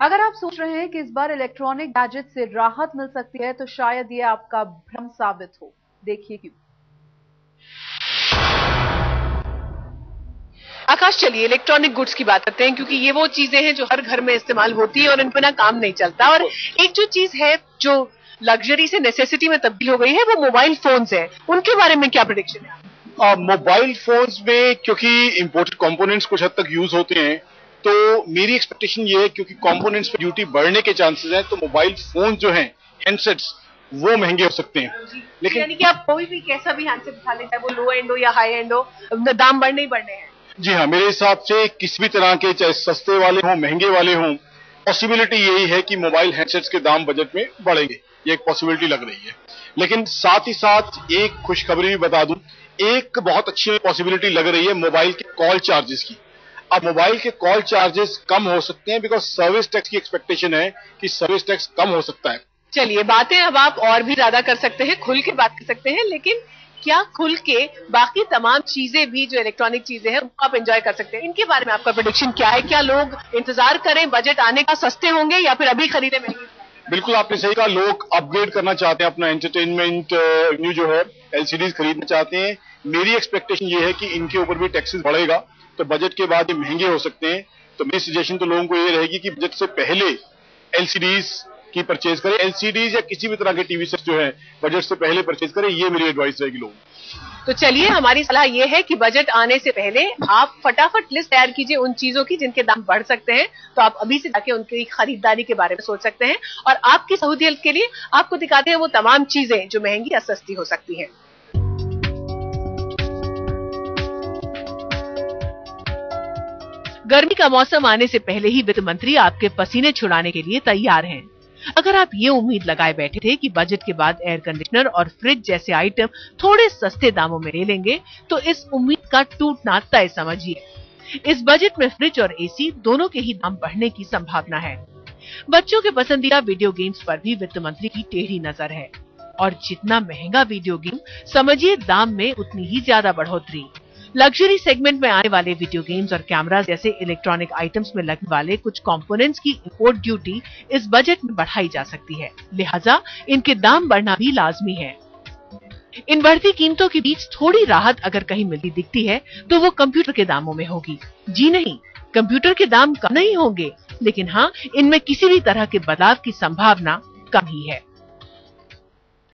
अगर आप सोच रहे हैं कि इस बार इलेक्ट्रॉनिक गैजेट से राहत मिल सकती है तो शायद ये आपका भ्रम साबित हो। देखिए क्यों। आकाश चलिए इलेक्ट्रॉनिक गुड्स की बात करते हैं क्योंकि ये वो चीज़ें हैं जो हर घर में इस्तेमाल होती है और इन बिना काम नहीं चलता। और एक जो चीज़ है जो लग्जरी से नेसेसिटी में तब्दील हो गई है वो मोबाइल फोन्स हैं। उनके बारे में क्या प्रोडिक्शन है? मोबाइल फोन्स में क्योंकि इंपोर्टेड कंपोनेंट्स कुछ हद तक यूज़ होते हैं तो मेरी एक्सपेक्टेशन ये है क्योंकि कंपोनेंट्स पे ड्यूटी बढ़ने के चांसेस हैं तो मोबाइल फ़ोन जो हैं हैंडसेट्स वो महँगे हो सकते हैं। लेकिन यानी कि आप कोई भी कैसा भी हैंडसेट उठा लें चाहे वो लो एंड हो या हाई एंड हो दाम बढ़ने ही बढ़ने हैं। जी हाँ मेरे हिसाब से किसी भी तरह के चाहे सस्ते वाले हों महँगे वाले हों पॉसिबिलिटी यही है कि मोबाइल हैंडसेट्स के दाम बजट में बढ़ेंगे। ये एक पॉसिबिलिटी लग रही है। लेकिन साथ ही साथ एक खुशखबरी भी बता दूँ एक बहुत अच्छी पॉसिबिलिटी लग रही है मोबाइल के कॉल चार्जेस की। अब मोबाइल के कॉल चार्जेस कम हो सकते हैं बिकॉज़ सर्विस टैक्स की एक्सपेक्टेशन है कि सर्विस टैक्स कम हो सकता है। चलिए बातें अब आप और भी ज़्यादा कर सकते हैं खुल के बात कर सकते हैं लेकिन क्या खुल के बाकी तमाम चीज़ें भी जो इलेक्ट्रॉनिक चीज़ें हैं उनको आप एंजॉय कर सकते हैं। इनके बारे में आपका प्रोडिक्शन क्या है? क्या लोग इंतज़ार करें? बजट आने का सस्ते होंगे या फिर अभी खरीदे महँगे बिल्कुल आपने सही कहा लोग अपग्रेड करना चाहते हैं अपना एंटरटेनमेंट न्यू जो है एलसीडीज खरीदना चाहते हैं। मेरी एक्सपेक्टेशन ये है कि इनके ऊपर भी टैक्सेस बढ़ेगा। तो बजट के बाद ये महँगे हो सकते हैं। तो मेरी सजेशन तो लोगों को ये रहेगी कि बजट से पहले एलसीडीज की परचेज करें। एलसीडीज या किसी भी तरह के टीवी सेट जो है बजट से पहले परचेज करें, ये मेरी एडवाइस रहेगी लोगों तो चलिए, हमारी सलाह ये है कि बजट आने से पहले आप फटाफट लिस्ट तैयार कीजिए उन चीज़ों की जिनके दाम बढ़ सकते हैं। तो आप अभी से जाके उनकी खरीदारी के बारे में सोच सकते हैं। और आपकी सहूलियत के लिए आपको दिखाते हैं वो तमाम चीज़ें जो महँगी या सस्ती हो सकती हैं। गर्मी का मौसम आने से पहले ही वित्त मंत्री आपके पसीने छुड़ाने के लिए तैयार हैं। अगर आप ये उम्मीद लगाए बैठे थे कि बजट के बाद एयर कंडीशनर और फ्रिज जैसे आइटम थोड़े सस्ते दामों में ले लेंगे तो इस उम्मीद का टूटना तय समझिए। इस बजट में फ्रिज और एसी दोनों के ही दाम बढ़ने की संभावना है। बच्चों के पसंदीदा वीडियो गेम्स पर भी वित्त मंत्री की टेढ़ी नज़र है। और जितना महँगा वीडियो गेम समझिए दाम में उतनी ही ज़्यादा बढ़ोतरी। लग्जरी सेगमेंट में आने वाले वीडियो गेम्स और कैमरा जैसे इलेक्ट्रॉनिक आइटम्स में लगने वाले कुछ कंपोनेंट्स की इम्पोर्ट ड्यूटी इस बजट में बढ़ाई जा सकती है। लिहाजा, इनके दाम बढ़ना भी लाजमी है। इन बढ़ती कीमतों के बीच थोड़ी राहत अगर कहीं मिलती दिखती है तो वो कंप्यूटर के दामों में होगी। जी नहीं कंप्यूटर के दाम कम नहीं होंगे, लेकिन हाँ इनमें किसी भी तरह के बदलाव की संभावना कम ही है।